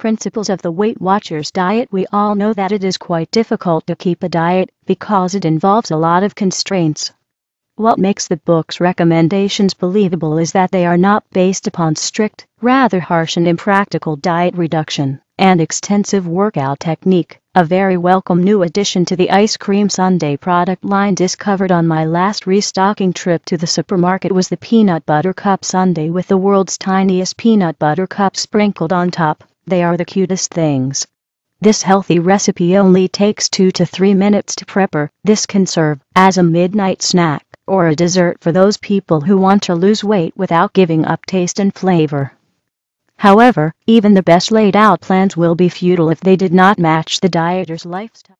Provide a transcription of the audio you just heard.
Principles of the Weight Watchers diet We all know that it is quite difficult to keep a diet because it involves a lot of constraints. What makes the book's recommendations believable is that they are not based upon strict, rather harsh and impractical diet reduction and extensive workout technique. A very welcome new addition to the ice cream sundae product line discovered on my last restocking trip to the supermarket was the peanut butter cup sundae with the world's tiniest peanut butter cup sprinkled on top. They are the cutest things. This healthy recipe only takes 2 to 3 minutes to prepare. This can serve as a midnight snack or a dessert for those people who want to lose weight without giving up taste and flavor. However, even the best laid out plans will be futile if they did not match the dieter's lifestyle.